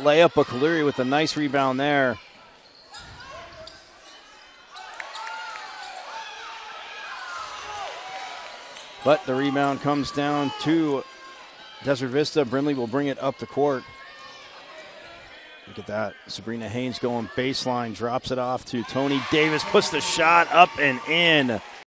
Layup, but Kaliri with a nice rebound there. But the rebound comes down to Desert Vista. Brimley will bring it up the court. Look at that. Sabrina Haines going baseline, drops it off to Tony Davis, puts the shot up and in.